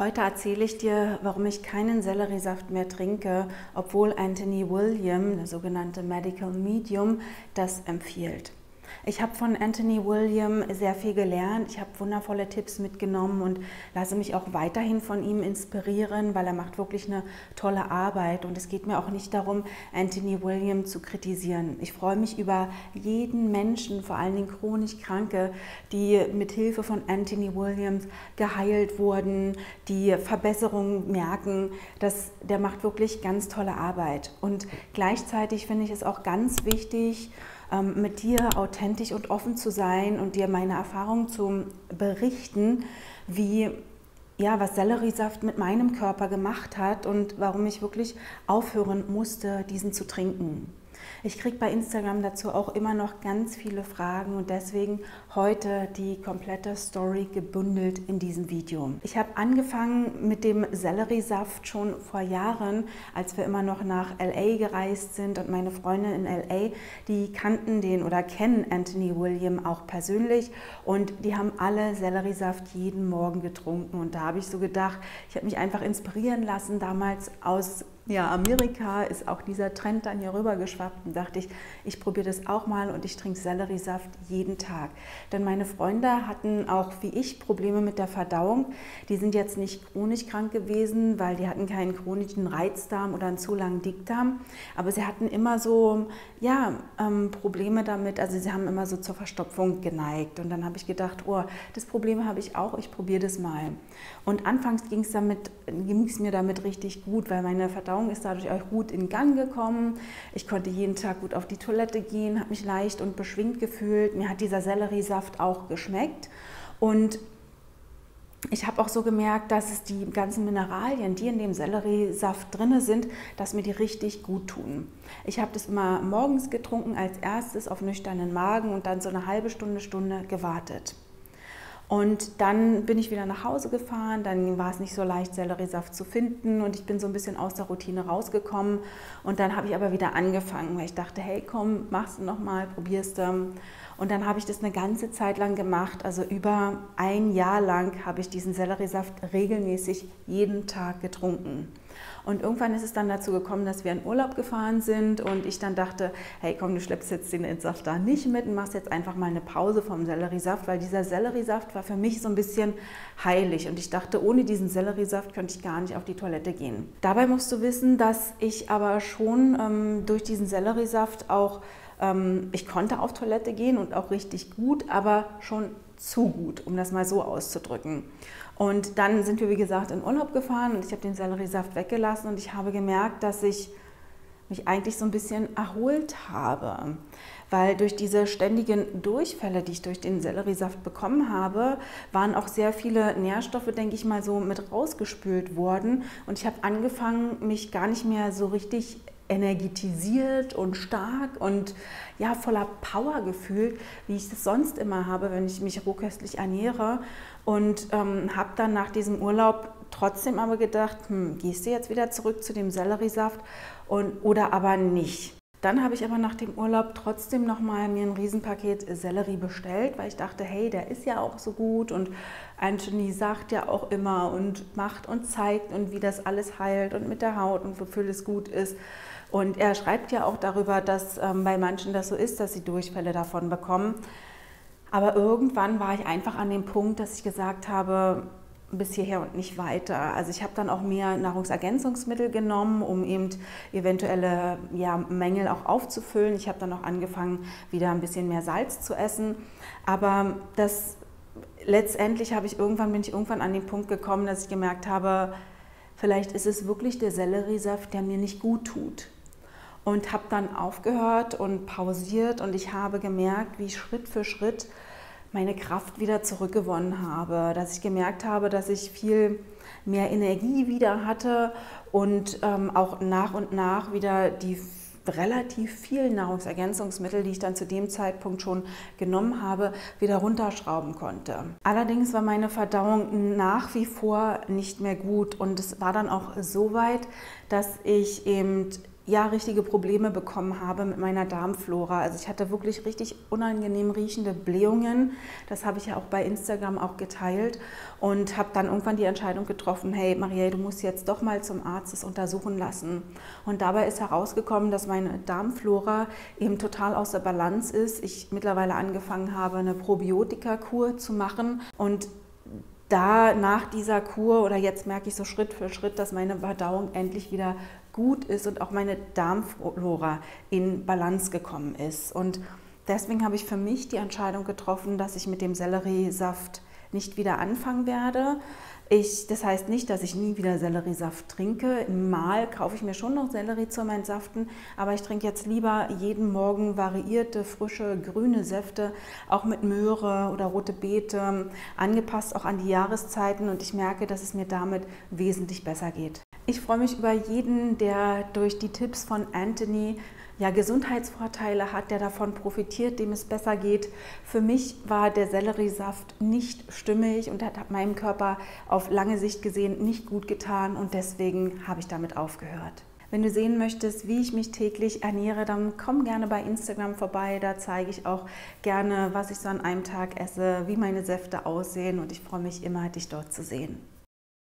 Heute erzähle ich dir, warum ich keinen Selleriesaft mehr trinke, obwohl Anthony William, der sogenannte Medical Medium, das empfiehlt. Ich habe von Anthony William sehr viel gelernt. Ich habe wundervolle Tipps mitgenommen und lasse mich auch weiterhin von ihm inspirieren, weil er macht wirklich eine tolle Arbeit. Und es geht mir auch nicht darum, Anthony William zu kritisieren. Ich freue mich über jeden Menschen, vor allen Dingen chronisch Kranke, die mit Hilfe von Anthony Williams geheilt wurden, die Verbesserungen merken. Das, der macht wirklich ganz tolle Arbeit. Und gleichzeitig finde ich es auch ganz wichtig, ähm, mit dir authentisch und offen zu sein und dir meine Erfahrungen zu berichten, wie ja, was Selleriesaft mit meinem Körper gemacht hat und warum ich wirklich aufhören musste, diesen zu trinken. Ich kriege bei Instagram dazu auch immer noch ganz viele Fragen und deswegen heute die komplette Story gebündelt in diesem Video. Ich habe angefangen mit dem Selleriesaft schon vor Jahren, als wir immer noch nach LA gereist sind und meine Freunde in LA, die kannten den oder kennen Anthony William auch persönlich und die haben alle Selleriesaft jeden Morgen getrunken und da habe ich so gedacht, ich habe mich einfach inspirieren lassen damals aus ja, Amerika ist auch dieser Trend dann hier rüber geschwappt und dachte ich, ich probiere das auch mal und ich trinke Selleriesaft jeden Tag. Denn meine Freunde hatten auch wie ich Probleme mit der Verdauung. Die sind jetzt nicht chronisch krank gewesen, weil die hatten keinen chronischen Reizdarm oder einen zu langen Dickdarm. Aber sie hatten immer so, ja, ähm, Probleme damit. Also sie haben immer so zur Verstopfung geneigt. Und dann habe ich gedacht, oh, das Problem habe ich auch, ich probiere das mal. Und anfangs ging es damit, ging es mir damit richtig gut, weil meine Verdauung Verdauung ist dadurch auch gut in Gang gekommen. Ich konnte jeden Tag gut auf die Toilette gehen, habe mich leicht und beschwingt gefühlt. Mir hat dieser Selleriesaft auch geschmeckt. Und ich habe auch so gemerkt, dass es die ganzen Mineralien, die in dem Selleriesaft drin sind, dass mir die richtig gut tun. Ich habe das immer morgens getrunken als erstes auf nüchternen Magen und dann so eine halbe Stunde, Stunde gewartet. Und dann bin ich wieder nach Hause gefahren, dann war es nicht so leicht, Selleriesaft zu finden und ich bin so ein bisschen aus der Routine rausgekommen. Und dann habe ich aber wieder angefangen, weil ich dachte, hey komm, machst du nochmal, probierst du. Und dann habe ich das eine ganze Zeit lang gemacht, also über ein Jahr lang habe ich diesen Selleriesaft regelmäßig jeden Tag getrunken. Und irgendwann ist es dann dazu gekommen, dass wir in Urlaub gefahren sind und ich dann dachte, hey komm, du schleppst jetzt den Saft da nicht mit und machst jetzt einfach mal eine Pause vom Selleriesaft, weil dieser Selleriesaft war für mich so ein bisschen heilig und ich dachte, ohne diesen Selleriesaft könnte ich gar nicht auf die Toilette gehen. Dabei musst du wissen, dass ich aber schon ähm, durch diesen Selleriesaft auch ich konnte auf Toilette gehen und auch richtig gut, aber schon zu gut, um das mal so auszudrücken. Und dann sind wir, wie gesagt, in Urlaub gefahren und ich habe den Selleriesaft weggelassen und ich habe gemerkt, dass ich mich eigentlich so ein bisschen erholt habe. Weil durch diese ständigen Durchfälle, die ich durch den Selleriesaft bekommen habe, waren auch sehr viele Nährstoffe, denke ich mal, so mit rausgespült worden. Und ich habe angefangen, mich gar nicht mehr so richtig energetisiert und stark und ja, voller Power gefühlt, wie ich das sonst immer habe, wenn ich mich rohköstlich ernähre. Und ähm, habe dann nach diesem Urlaub trotzdem aber gedacht, hm, gehst du jetzt wieder zurück zu dem Selleriesaft und, oder aber nicht. Dann habe ich aber nach dem Urlaub trotzdem nochmal mir ein Riesenpaket Sellerie bestellt, weil ich dachte, hey, der ist ja auch so gut und Anthony sagt ja auch immer und macht und zeigt und wie das alles heilt und mit der Haut und wofür das gut ist. Und er schreibt ja auch darüber, dass ähm, bei manchen das so ist, dass sie Durchfälle davon bekommen. Aber irgendwann war ich einfach an dem Punkt, dass ich gesagt habe, bis hierher und nicht weiter. Also ich habe dann auch mehr Nahrungsergänzungsmittel genommen, um eben eventuelle ja, Mängel auch aufzufüllen. Ich habe dann auch angefangen, wieder ein bisschen mehr Salz zu essen. Aber das letztendlich habe ich irgendwann bin ich irgendwann an den Punkt gekommen, dass ich gemerkt habe, vielleicht ist es wirklich der Selleriesaft, der mir nicht gut tut und habe dann aufgehört und pausiert und ich habe gemerkt, wie Schritt für Schritt meine Kraft wieder zurückgewonnen habe, dass ich gemerkt habe, dass ich viel mehr Energie wieder hatte und ähm, auch nach und nach wieder die relativ vielen Nahrungsergänzungsmittel, die ich dann zu dem Zeitpunkt schon genommen habe, wieder runterschrauben konnte. Allerdings war meine Verdauung nach wie vor nicht mehr gut und es war dann auch so weit, dass ich eben ja richtige Probleme bekommen habe mit meiner Darmflora. Also ich hatte wirklich richtig unangenehm riechende Blähungen. Das habe ich ja auch bei Instagram auch geteilt und habe dann irgendwann die Entscheidung getroffen, hey Marielle, du musst jetzt doch mal zum Arzt es untersuchen lassen. Und dabei ist herausgekommen, dass meine Darmflora eben total aus der Balance ist. Ich mittlerweile angefangen habe, eine Probiotika-Kur zu machen und da nach dieser Kur oder jetzt merke ich so Schritt für Schritt, dass meine Verdauung endlich wieder gut ist und auch meine Darmflora in Balance gekommen ist. Und deswegen habe ich für mich die Entscheidung getroffen, dass ich mit dem Selleriesaft nicht wieder anfangen werde. Ich, das heißt nicht, dass ich nie wieder Selleriesaft trinke. Mal kaufe ich mir schon noch Sellerie zum Entsaften, aber ich trinke jetzt lieber jeden Morgen variierte, frische, grüne Säfte, auch mit Möhre oder rote Beete, angepasst auch an die Jahreszeiten und ich merke, dass es mir damit wesentlich besser geht. Ich freue mich über jeden, der durch die Tipps von Anthony ja, Gesundheitsvorteile hat, der davon profitiert, dem es besser geht. Für mich war der Selleriesaft nicht stimmig und hat meinem Körper auf lange Sicht gesehen nicht gut getan und deswegen habe ich damit aufgehört. Wenn du sehen möchtest, wie ich mich täglich ernähre, dann komm gerne bei Instagram vorbei. Da zeige ich auch gerne, was ich so an einem Tag esse, wie meine Säfte aussehen und ich freue mich immer, dich dort zu sehen.